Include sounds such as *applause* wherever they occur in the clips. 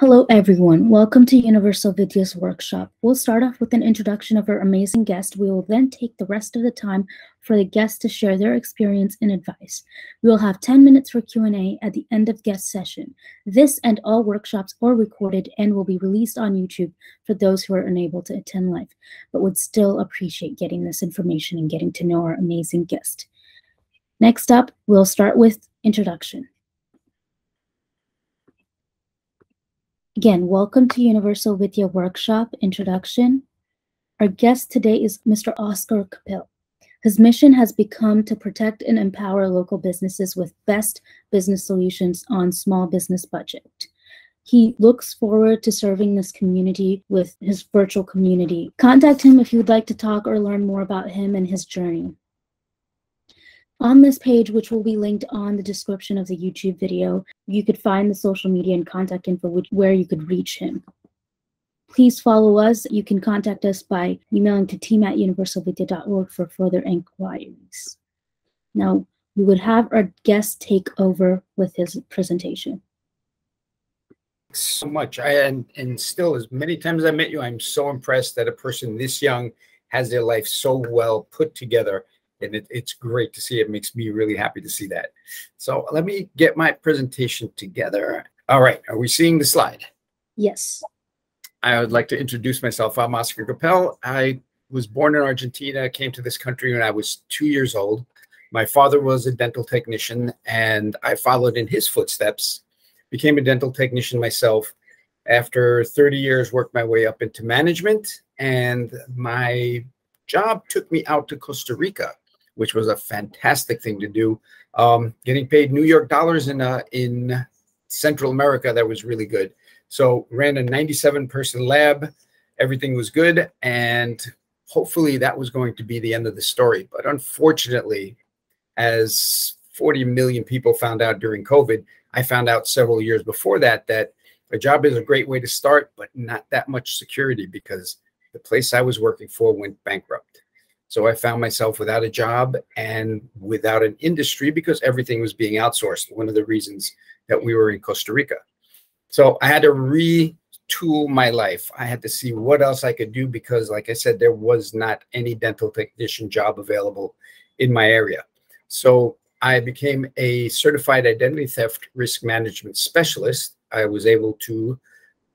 Hello, everyone. Welcome to Universal Vidya's workshop. We'll start off with an introduction of our amazing guest. We will then take the rest of the time for the guests to share their experience and advice. We will have 10 minutes for Q&A at the end of guest session. This and all workshops are recorded and will be released on YouTube for those who are unable to attend live, but would still appreciate getting this information and getting to know our amazing guest. Next up, we'll start with introduction. Again, welcome to Universal Vidya Workshop Introduction. Our guest today is Mr. Oscar Capel. His mission has become to protect and empower local businesses with best business solutions on small business budget. He looks forward to serving this community with his virtual community. Contact him if you would like to talk or learn more about him and his journey. On this page, which will be linked on the description of the YouTube video, you could find the social media and contact info which, where you could reach him. Please follow us. You can contact us by emailing to team at universalvidya.org for further inquiries. Now, we would have our guest take over with his presentation. So much. I, and, and still, as many times I met you, I'm so impressed that a person this young has their life so well put together and it, it's great to see. It makes me really happy to see that. So let me get my presentation together. All right, are we seeing the slide? Yes. I would like to introduce myself. I'm Oscar Capel. I was born in Argentina, came to this country when I was two years old. My father was a dental technician, and I followed in his footsteps, became a dental technician myself. After 30 years, worked my way up into management, and my job took me out to Costa Rica which was a fantastic thing to do. Um, getting paid New York dollars in uh, in Central America, that was really good. So ran a 97 person lab. Everything was good, and hopefully that was going to be the end of the story. But unfortunately, as 40 million people found out during COVID, I found out several years before that that a job is a great way to start, but not that much security because the place I was working for went bankrupt. So I found myself without a job and without an industry because everything was being outsourced. One of the reasons that we were in Costa Rica. So I had to retool my life. I had to see what else I could do because, like I said, there was not any dental technician job available in my area. So I became a certified identity theft risk management specialist. I was able to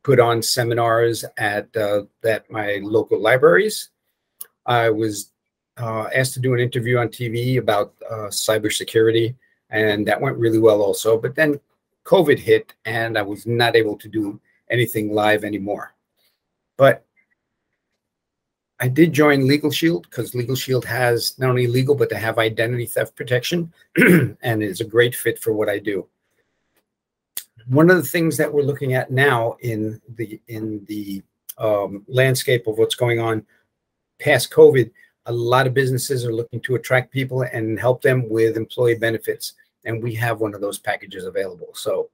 put on seminars at uh, at my local libraries. I was uh, asked to do an interview on TV about uh, cybersecurity, and that went really well also. But then COVID hit, and I was not able to do anything live anymore. But I did join Legal Shield because Legal Shield has not only legal, but they have identity theft protection, *clears throat* and is a great fit for what I do. One of the things that we're looking at now in the in the um, landscape of what's going on past COVID a lot of businesses are looking to attract people and help them with employee benefits. And we have one of those packages available. So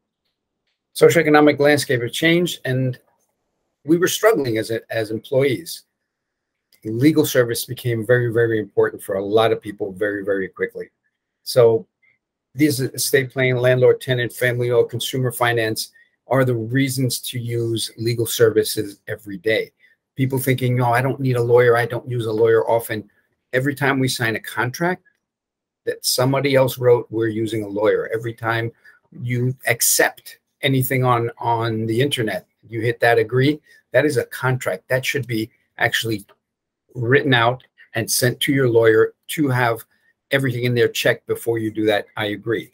socioeconomic landscape has changed and we were struggling as, a, as employees. Legal service became very, very important for a lot of people very, very quickly. So these estate planning, landlord, tenant, family law, consumer finance are the reasons to use legal services every day people thinking, no, I don't need a lawyer. I don't use a lawyer often. Every time we sign a contract that somebody else wrote, we're using a lawyer. Every time you accept anything on on the internet, you hit that agree. That is a contract. That should be actually written out and sent to your lawyer to have everything in there checked before you do that. I agree.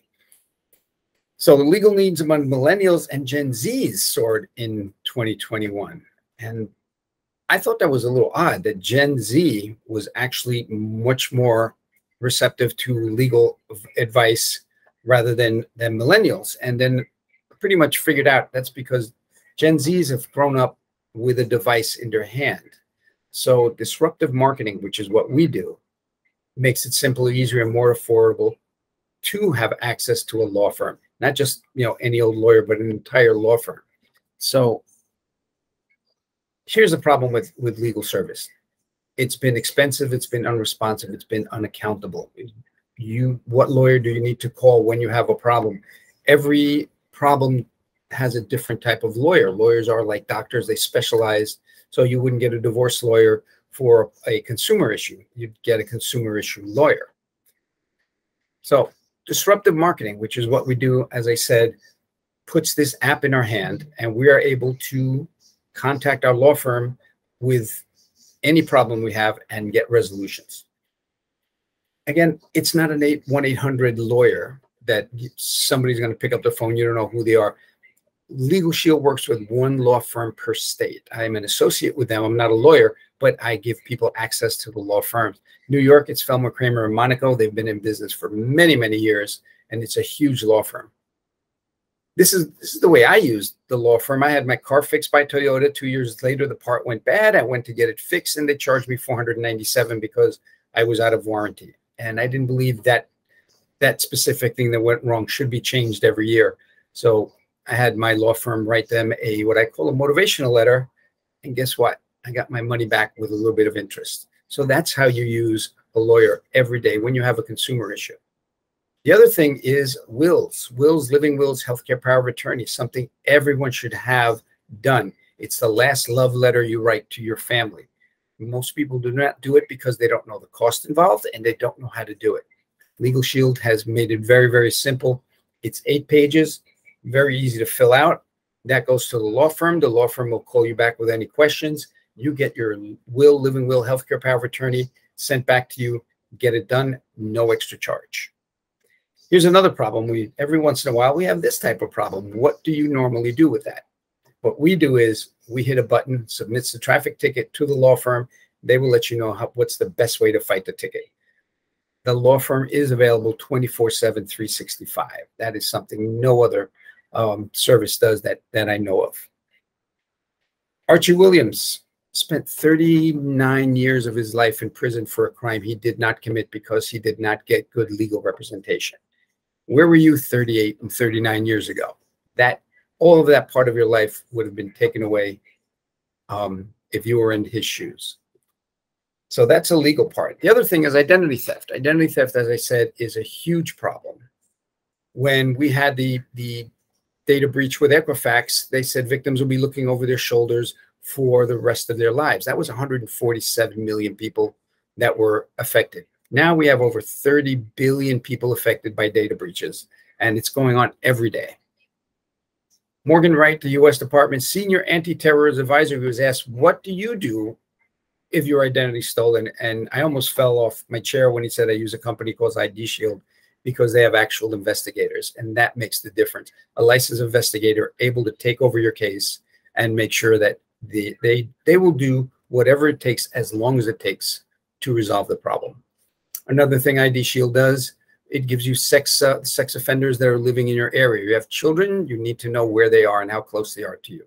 So the legal needs among millennials and Gen Zs soared in 2021. And I thought that was a little odd that Gen Z was actually much more receptive to legal advice rather than than millennials, and then pretty much figured out that's because Gen Zs have grown up with a device in their hand. So disruptive marketing, which is what we do, makes it simpler, easier, and more affordable to have access to a law firm, not just you know any old lawyer, but an entire law firm. So here's the problem with with legal service it's been expensive it's been unresponsive it's been unaccountable you what lawyer do you need to call when you have a problem every problem has a different type of lawyer. Lawyers are like doctors, they specialize. So you wouldn't get a divorce lawyer for a consumer issue, you'd get a consumer issue lawyer. So, disruptive marketing, which is what we do, as I said, puts this app in our hand, and we are able to contact our law firm with any problem we have and get resolutions. Again, it's not an 8 1 800 lawyer that somebody's going to pick up the phone, you don't know who they are. Legal Shield works with one law firm per state. I'm an associate with them. I'm not a lawyer, but I give people access to the law firms. New York, it's Feldman Kramer and Monaco. They've been in business for many, many years, and it's a huge law firm. This is this is the way I used the law firm. I had my car fixed by Toyota. Two years later, the part went bad. I went to get it fixed, and they charged me 497 because I was out of warranty. And I didn't believe that that specific thing that went wrong should be changed every year. So I had my law firm write them a what I call a motivational letter. And guess what? I got my money back with a little bit of interest. So that's how you use a lawyer every day when you have a consumer issue. The other thing is wills, wills, living wills, healthcare power of attorney, something everyone should have done. It's the last love letter you write to your family. Most people do not do it because they don't know the cost involved and they don't know how to do it. Legal Shield has made it very, very simple. It's eight pages very easy to fill out. That goes to the law firm. The law firm will call you back with any questions. You get your will, living will, healthcare power of attorney sent back to you. Get it done, no extra charge. Here's another problem. We every once in a while we have this type of problem. What do you normally do with that? What we do is we hit a button, submits the traffic ticket to the law firm. They will let you know how, what's the best way to fight the ticket. The law firm is available 24 7, 365. That is something no other um, service does that that I know of. Archie Williams spent 39 years of his life in prison for a crime he did not commit because he did not get good legal representation. Where were you 38 and 39 years ago? That all of that part of your life would have been taken away um, if you were in his shoes. So that's a legal part. The other thing is identity theft. Identity theft, as I said, is a huge problem. When we had the the data breach with Equifax, they said victims will be looking over their shoulders for the rest of their lives. That was 147 million people that were affected. Now we have over 30 billion people affected by data breaches, and it's going on every day. Morgan Wright, the U.S. Department Senior Anti-Terrorism Advisor, was asked, "What do you do if your identity is stolen?" And I almost fell off my chair when he said, "I use a company called ID Shield." because they have actual investigators and that makes the difference a licensed investigator able to take over your case and make sure that the, they they will do whatever it takes as long as it takes to resolve the problem another thing id shield does it gives you sex uh, sex offenders that are living in your area you have children you need to know where they are and how close they are to you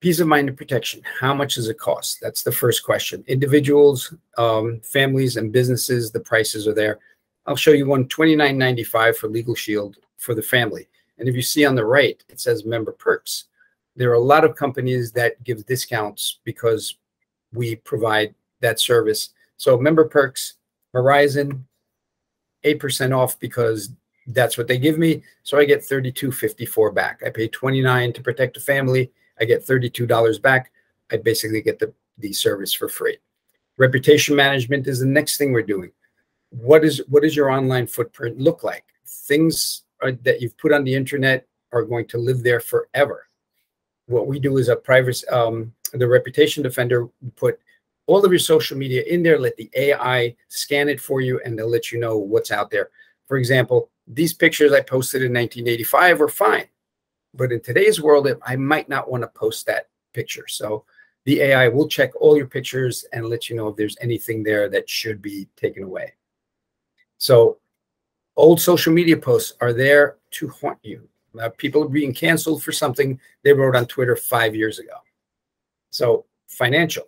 peace of mind and protection how much does it cost that's the first question individuals um, families and businesses the prices are there I'll show you one $29.95 for Legal Shield for the family. And if you see on the right, it says member perks. There are a lot of companies that give discounts because we provide that service. So member perks, Verizon, 8% off because that's what they give me. So I get 32.54 back. I pay 29 to protect the family. I get $32 back. I basically get the, the service for free. Reputation management is the next thing we're doing what is what does your online footprint look like? Things are, that you've put on the internet are going to live there forever. What we do is a private um, the reputation defender put all of your social media in there, let the AI scan it for you, and they'll let you know what's out there. For example, these pictures I posted in 1985 are fine, but in today's world, I might not want to post that picture. So the AI will check all your pictures and let you know if there's anything there that should be taken away. So old social media posts are there to haunt you. Uh, people are being canceled for something they wrote on Twitter five years ago. So financial,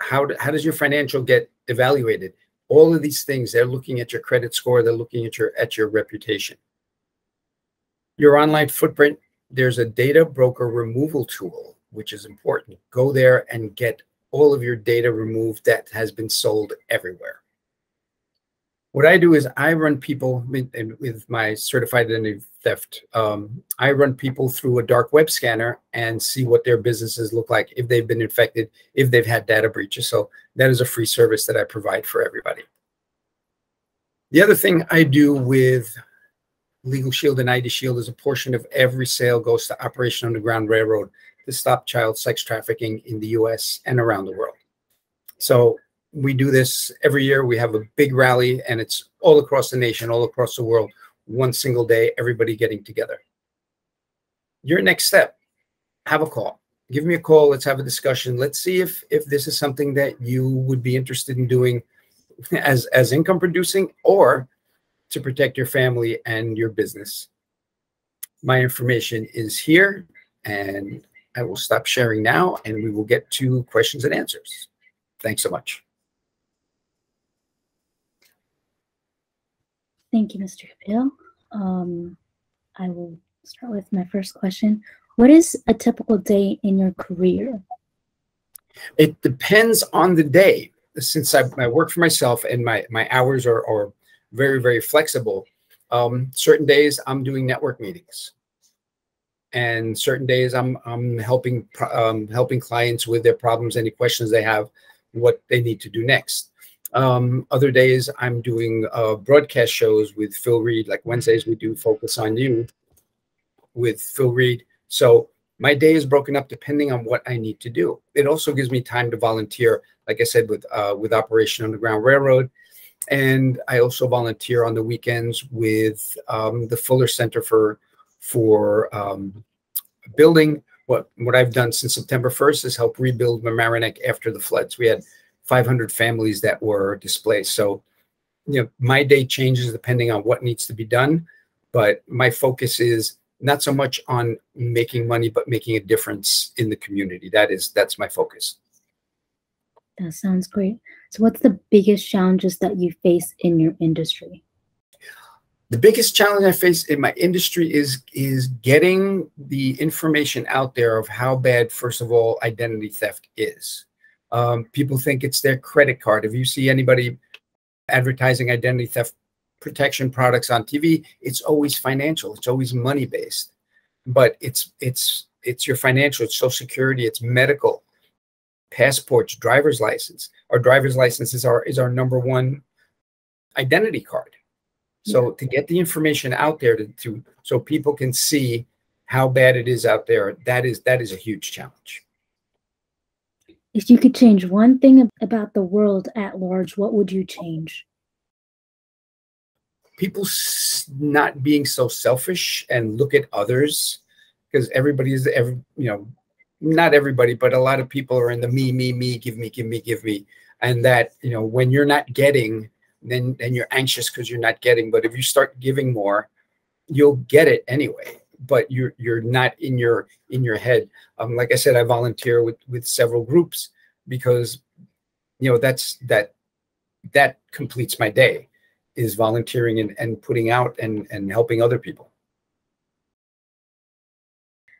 how, do, how does your financial get evaluated? All of these things, they're looking at your credit score, they're looking at your at your reputation. Your online footprint, there's a data broker removal tool, which is important. Go there and get all of your data removed that has been sold everywhere what I do is I run people with, my certified identity theft. Um, I run people through a dark web scanner and see what their businesses look like if they've been infected, if they've had data breaches. So that is a free service that I provide for everybody. The other thing I do with Legal Shield and ID Shield is a portion of every sale goes to Operation Underground Railroad to stop child sex trafficking in the US and around the world. So we do this every year. We have a big rally, and it's all across the nation, all across the world, one single day, everybody getting together. Your next step, have a call. Give me a call. Let's have a discussion. Let's see if if this is something that you would be interested in doing *laughs* as as income producing or to protect your family and your business. My information is here, and I will stop sharing now, and we will get to questions and answers. Thanks so much. Thank you, Mr. Capel. Um, I will start with my first question. What is a typical day in your career? It depends on the day. Since I, I work for myself and my, my hours are, are very, very flexible, um, certain days I'm doing network meetings. And certain days I'm, I'm helping, um, helping clients with their problems, any questions they have, what they need to do next. Um, other days I'm doing uh, broadcast shows with Phil Reed. Like Wednesdays we do Focus on You with Phil Reed. So my day is broken up depending on what I need to do. It also gives me time to volunteer, like I said, with uh, with Operation Underground Railroad, and I also volunteer on the weekends with um, the Fuller Center for for um, building. What what I've done since September 1st is help rebuild Mamaroneck after the floods. We had 500 families that were displaced. So, you know, my day changes depending on what needs to be done, but my focus is not so much on making money, but making a difference in the community. That is, that's my focus. That sounds great. So, what's the biggest challenges that you face in your industry? The biggest challenge I face in my industry is is getting the information out there of how bad, first of all, identity theft is. Um, people think it's their credit card. If you see anybody advertising identity theft protection products on TV, it's always financial. It's always money based. But it's it's it's your financial, it's social security, it's medical, passports, driver's license. Our driver's license is our is our number one identity card. So to get the information out there to, to so people can see how bad it is out there, that is that is a huge challenge. If you could change one thing about the world at large, what would you change? People not being so selfish and look at others because everybody is every you know not everybody but a lot of people are in the me me me give me give me give me. And that you know when you're not getting then then you're anxious because you're not getting. But if you start giving more you'll get it anyway but you're you're not in your in your head. Um, like I said, I volunteer with with several groups because you know that's that that completes my day is volunteering and, and putting out and and helping other people.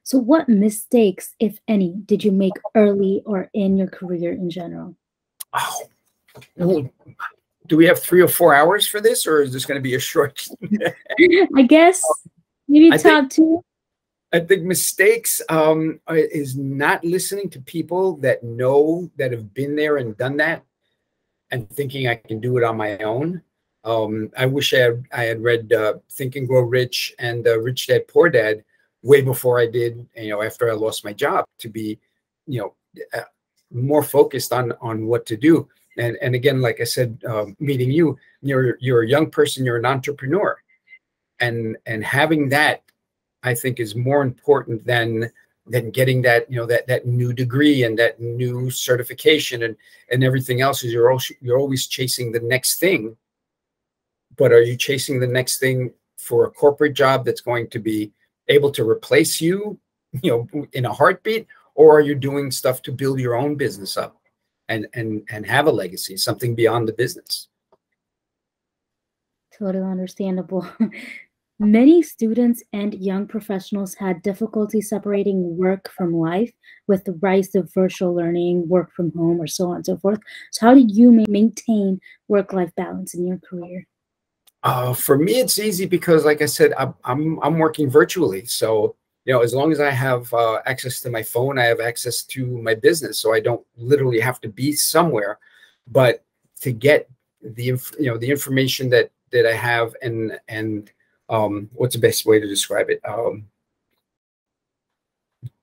So, what mistakes, if any, did you make early or in your career in general? Oh, well, do we have three or four hours for this, or is this going to be a short? *laughs* *laughs* I guess Maybe I top think, two. I think mistakes um, is not listening to people that know that have been there and done that, and thinking I can do it on my own. Um, I wish I had, I had read uh, Think and Grow Rich and uh, Rich Dad Poor Dad way before I did. You know, after I lost my job, to be, you know, uh, more focused on on what to do. And and again, like I said, uh, meeting you, you're you're a young person, you're an entrepreneur and and having that i think is more important than than getting that you know that that new degree and that new certification and and everything else is you're also you're always chasing the next thing. But are you chasing the next thing for a corporate job that's going to be able to replace you you know in a heartbeat? Or are you doing stuff to build your own business up and and and have a legacy something beyond the business? Totally understandable *laughs* Many students and young professionals had difficulty separating work from life with the rise of virtual learning, work from home, or so on and so forth. So, how did you maintain work life balance in your career? Uh, for me, it's easy because, like I said, I'm I'm, I'm working virtually. So you know, as long as I have uh, access to my phone, I have access to my business. So I don't literally have to be somewhere, but to get the you know the information that that I have and and um, what's the best way to describe it? Um,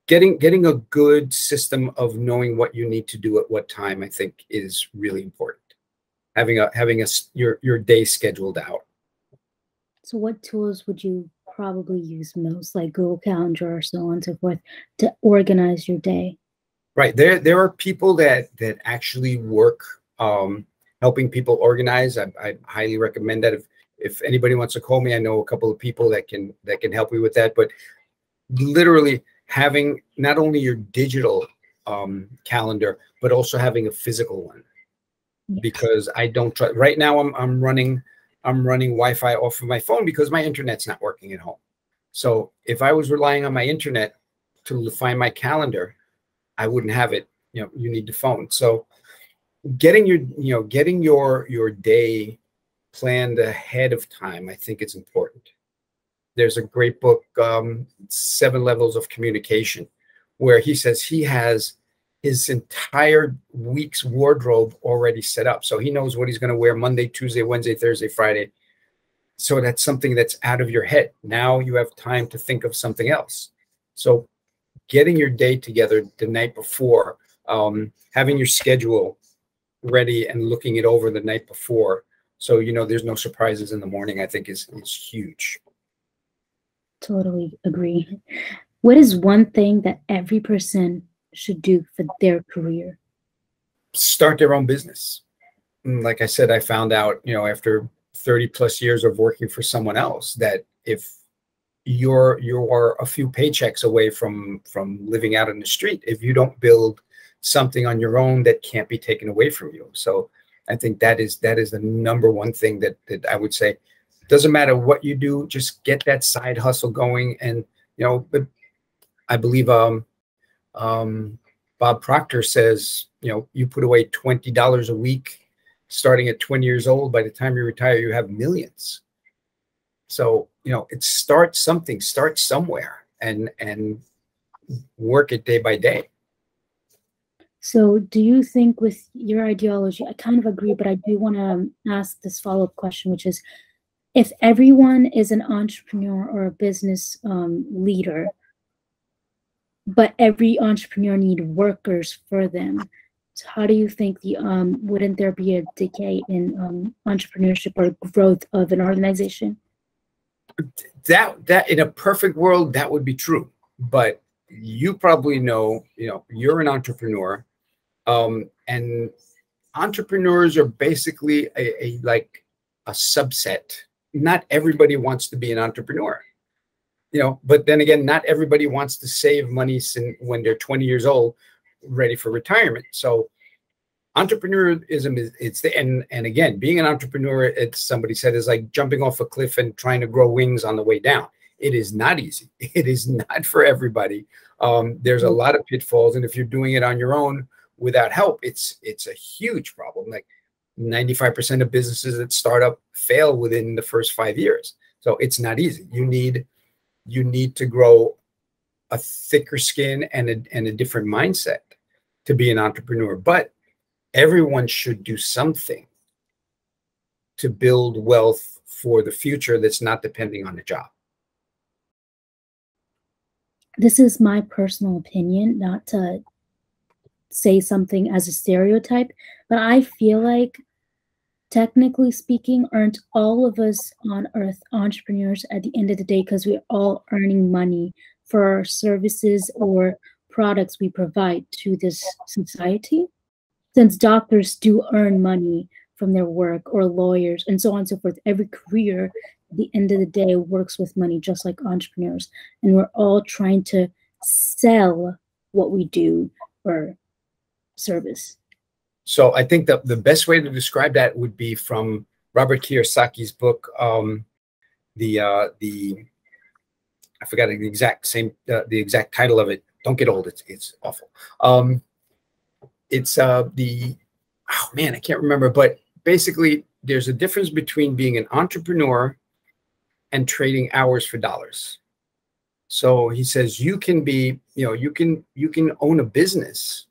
getting getting a good system of knowing what you need to do at what time, I think, is really important. Having a having a your your day scheduled out. So, what tools would you probably use most, like Google Calendar or so on and so forth, to organize your day? Right there, there are people that that actually work um, helping people organize. I, I highly recommend that. If if anybody wants to call me, I know a couple of people that can that can help me with that. But literally having not only your digital um, calendar, but also having a physical one. Because I don't try right now. I'm I'm running I'm running Wi-Fi off of my phone because my internet's not working at home. So if I was relying on my internet to find my calendar, I wouldn't have it. You know, you need the phone. So getting your you know getting your your day planned ahead of time, I think it's important. There's a great book, um, Seven Levels of Communication, where he says he has his entire week's wardrobe already set up. So he knows what he's going to wear Monday, Tuesday, Wednesday, Thursday, Friday. So that's something that's out of your head. Now you have time to think of something else. So getting your day together the night before, um, having your schedule ready and looking it over the night before so you know there's no surprises in the morning i think is is huge. Totally agree. What is one thing that every person should do for their career? Start their own business. Mm, like i said i found out you know after 30 plus years of working for someone else that if you're you're a few paychecks away from from living out in the street if you don't build something on your own that can't be taken away from you. So I think that is that is the number one thing that that I would say. Doesn't matter what you do, just get that side hustle going. And you know, but I believe um, um, Bob Proctor says, you know, you put away twenty dollars a week, starting at twenty years old. By the time you retire, you have millions. So you know, it starts something, start somewhere, and and work it day by day. So, do you think with your ideology, I kind of agree, but I do want to ask this follow up question, which is if everyone is an entrepreneur or a business um, leader, but every entrepreneur need workers for them, so how do you think the um, wouldn't there be a decay in um, entrepreneurship or growth of an organization? That that in a perfect world that would be true, but you probably know, you know, you're an entrepreneur um, and entrepreneurs are basically a, a like a subset. Not everybody wants to be an entrepreneur, you know. But then again, not everybody wants to save money when they're 20 years old, ready for retirement. So entrepreneurism is it's the and and again being an entrepreneur it's somebody said is like jumping off a cliff and trying to grow wings on the way down it is not easy *laughs* it is not for everybody um, there's a lot of pitfalls and if you're doing it on your own without help, it's it's a huge problem. Like 95% of businesses that start up fail within the first five years. So it's not easy. You need you need to grow a thicker skin and a, and a different mindset to be an entrepreneur. But everyone should do something to build wealth for the future that's not depending on a job. This is my personal opinion, not to say something as a stereotype, but I feel like technically speaking, aren't all of us on earth entrepreneurs at the end of the day because we're all earning money for our services or products we provide to this society? Since doctors do earn money from their work or lawyers and so on and so forth, every career at the end of the day works with money just like entrepreneurs. And we're all trying to sell what we do or service. So I think that the best way to describe that would be from Robert Kiyosaki's book, um, the uh, the I forgot the exact same uh, the exact title of it. Don't get old. It's it's awful. Um, it's uh, the oh man, I can't remember. But basically, there's a difference between being an entrepreneur and trading hours for dollars. So he says you can be, you know, you can you can own a business,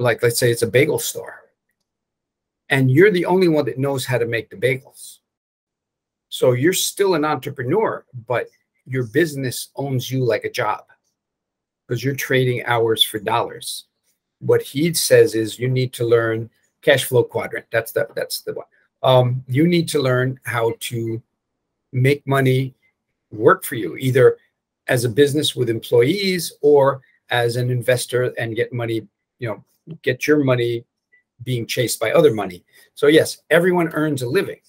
like let's say it's a bagel store, and you're the only one that knows how to make the bagels. So you're still an entrepreneur, but your business owns you like a job because you're trading hours for dollars. What he says is you need to learn cash flow quadrant. That's the that's the one. Um, you need to learn how to make money work for you, either as a business with employees or as an investor and get money, you know, get your money being chased by other money. So yes, everyone earns a living.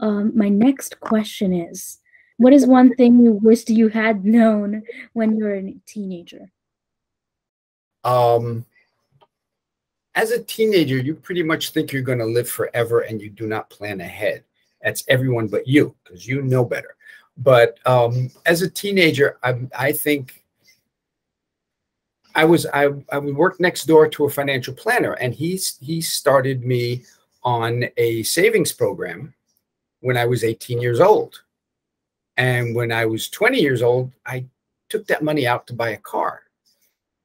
Um, my next question is, what is one thing you wished you had known when you were a teenager? Um, as a teenager, you pretty much think you're going to live forever and you do not plan ahead. That's everyone but you because you know better. But um, as a teenager, I, I think I was I, I worked next door to a financial planner, and he he started me on a savings program when I was 18 years old. And when I was 20 years old, I took that money out to buy a car.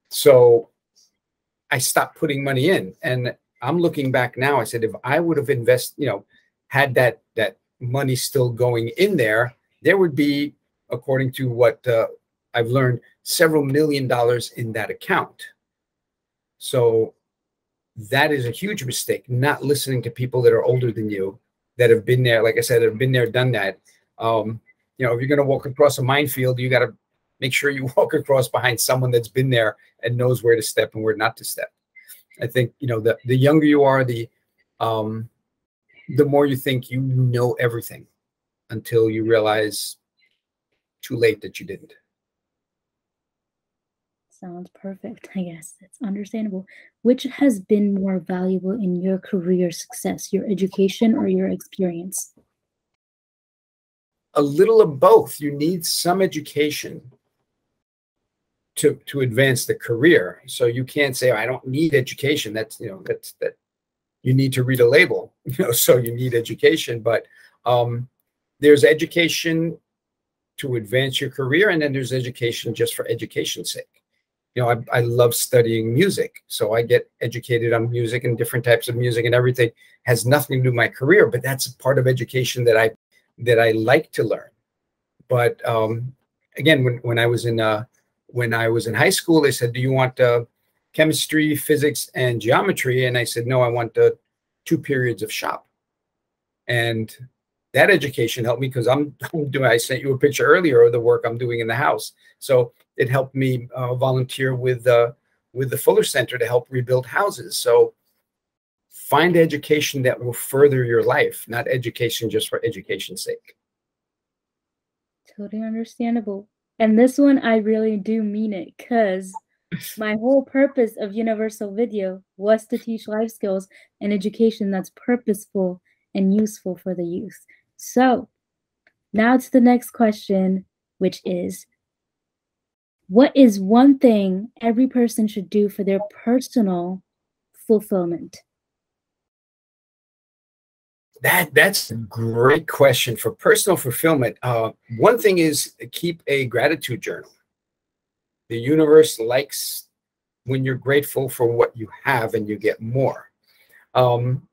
So I stopped putting money in. And I'm looking back now. I said, if I would have invested, you know, had that that money still going in there, there would be, according to what uh, I've learned, several million dollars in that account. So that is a huge mistake, not listening to people that are older than you, that have been there. Like I said, have been there, done that. Um, you know, if you're going to walk across a minefield, you got to make sure you *laughs* walk across behind someone that's been there and knows where to step and where not to step. I think you know the the younger you are, the um, the more you think you know everything until you realize too late that you didn't. Sounds perfect, *laughs* I guess. It's understandable. Which has been more valuable in your career success, your education or your experience? A little of both. You need some education to to advance the career. So you can't say, I don't need education. That's you know, that's that you need to read a label, *laughs* you know, so you need education. But um, there's education to advance your career, and then there's education just for education's sake know, I, I love studying music. So I get educated on music and different types of music and everything has nothing to do with my career, but that's part of education that I that I like to learn. But um, again, when, when I was in uh, when I was in high school, they said, "Do you want uh, chemistry, physics, and geometry?" And I said, "No, I want the two periods of shop." And that education helped me because I'm, *laughs* I'm, doing. I sent you a picture earlier of the work I'm doing in the house, so it helped me uh, volunteer with uh, with the Fuller Center to help rebuild houses. So find education that will further your life, not education just for education's sake. Totally understandable. And this one, I really do mean it because *laughs* my whole purpose of Universal Vidya was to teach life skills and education that's purposeful and useful for the youth. So now to the next question, which is what is one thing every person should do for their personal fulfillment? That that's a great question for personal fulfillment. Uh, one thing is keep a gratitude journal. The universe likes when you're grateful for what you have and you get more. Um,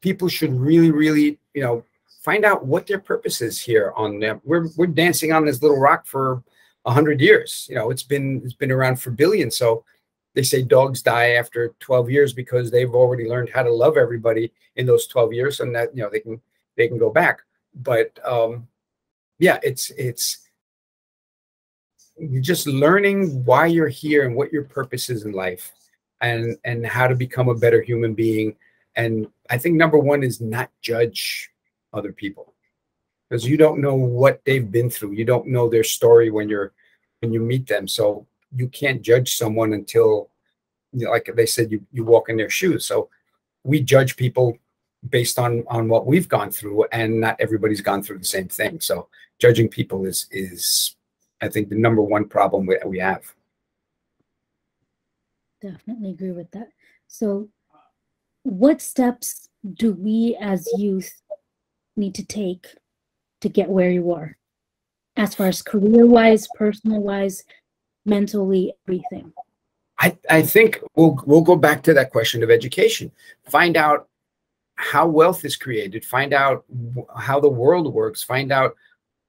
people should really, really, you know, find out what their purpose is here on them. We're we're dancing on this little rock for a hundred years. You know, it's been it's been around for billions. So they say dogs die after 12 years because they've already learned how to love everybody in those 12 years, and that you know they can they can go back. But um, yeah, it's it's you're just learning why you're here and what your purpose is in life, and and how to become a better human being. And I think number one is not judge other people because you don't know what they've been through. You don't know their story when you're when you meet them. So you can't judge someone until you know, like they said you you walk in their shoes. So we judge people based on on what we've gone through and not everybody's gone through the same thing. So judging people is is I think the number one problem we, we have. Definitely agree with that. So what steps do we as youth need to take to get where you are as far as career wise personal wise mentally everything. I, I think we'll we'll go back to that question of education. Find out how wealth is created. Find out how the world works. Find out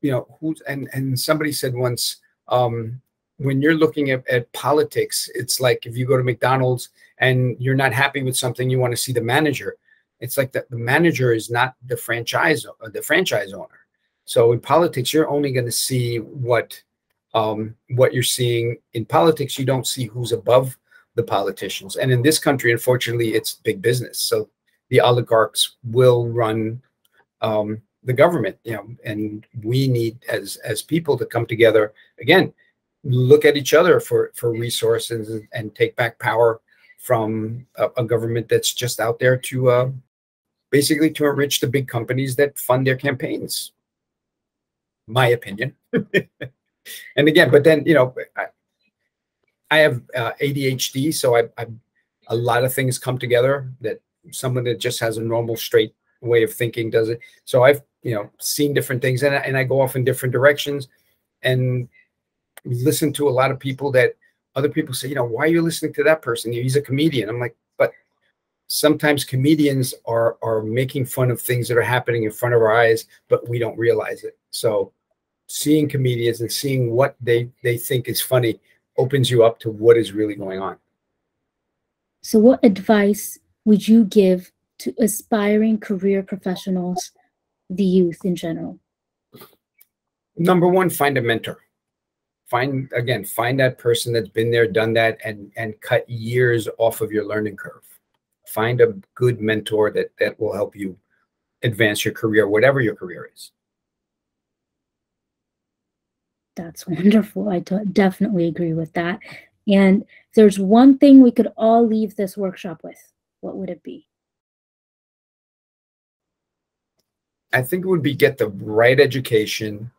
you know who's and and somebody said once um when you're looking at, at politics it's like if you go to mcdonald's and you're not happy with something you want to see the manager. It's like the, the manager is not the franchise the franchise owner so in politics you're only going to see what um, what you're seeing. In politics you don't see who's above the politicians. And in this country unfortunately it's big business. So the oligarchs will run um, the government you know and we need as as people to come together. Again look at each other for for resources and, take back power from a, a, government that's just out there to uh, basically to enrich the big companies that fund their campaigns. My opinion. *laughs* and again, but then you know, I, I have uh, ADHD, so I, I a lot of things come together that someone that just has a normal straight way of thinking does it. So I've you know seen different things and I, and I go off in different directions and listen to a lot of people that other people say, you know, why are you listening to that person? He's a comedian. I'm like, sometimes comedians are are making fun of things that are happening in front of our eyes, but we don't realize it. So seeing comedians and seeing what they they think is funny opens you up to what is really going on. So what advice would you give to aspiring career professionals, the youth in general? Number one, find a mentor find again find that person that's been there done that and and cut years off of your learning curve find a good mentor that that will help you advance your career whatever your career is. That's *laughs* wonderful. I definitely agree with that. And there's one thing we could all leave this workshop with what would it be? I think it would be get the right education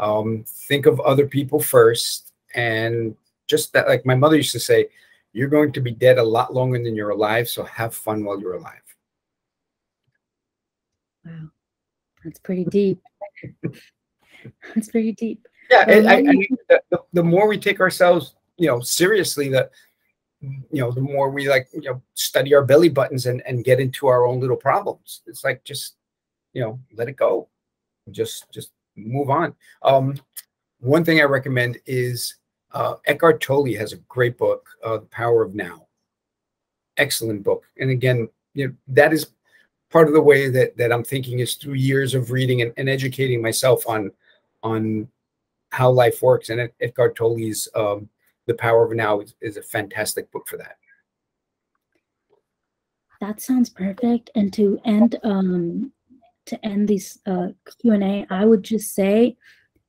um, think of other people first and just that like my mother used to say you're going to be dead a lot longer than you're alive so have fun while you're alive. Wow. That's pretty deep. *laughs* That's pretty deep. Yeah I, I, the, the more we take ourselves you know seriously the you know the more we like you know study our belly buttons and and get into our own little problems. It's like just you know let it go. Just just move on. Um, one thing I recommend is uh, Eckhart Tolle has a great book, uh, The Power of Now. Excellent book. And again, you know, that is part of the way that that I'm thinking is through years of reading and, and educating myself on on how life works. And Eckhart Tolle's um, The Power of Now is, is a fantastic book for that. That sounds perfect. And to end um, to end this uh, Q&A, I would just say,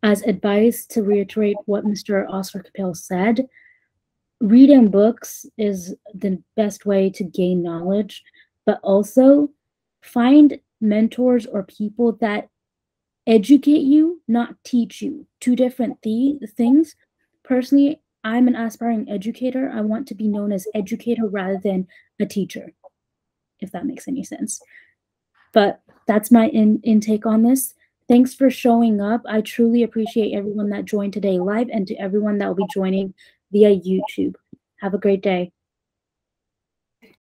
as advice to reiterate what Mr. Oscar Capel said, reading books is the best way to gain knowledge, but also find mentors or people that educate you, not teach you. Two different th- things. Personally, I'm an aspiring educator. I want to be known as educator rather than a teacher, if that makes any sense. But that's my in- intake on this. Thanks for showing up. I truly appreciate everyone that joined today live and to everyone that will be joining via YouTube. Have a great day.